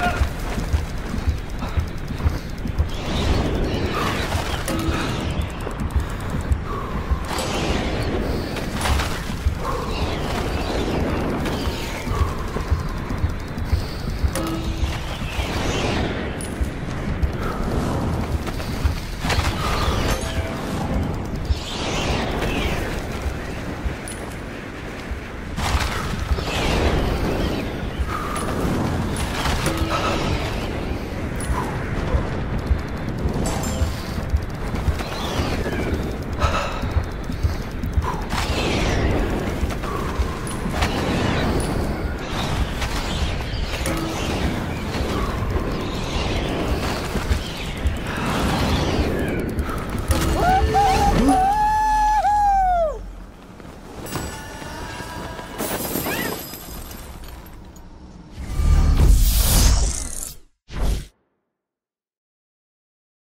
Let's go!